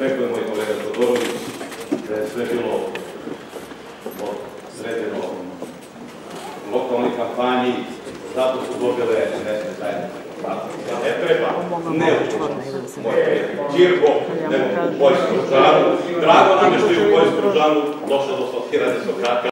Rekao je moj kolega Todorović da je sve bilo od sredino lokalnoj kampanji, zato su dobile mesne zajednice. Ne treba, ne u Čirko, nego u Poljskom žanu. Drago nam je što je u Poljskom žanu došlo do sortirane sokraka.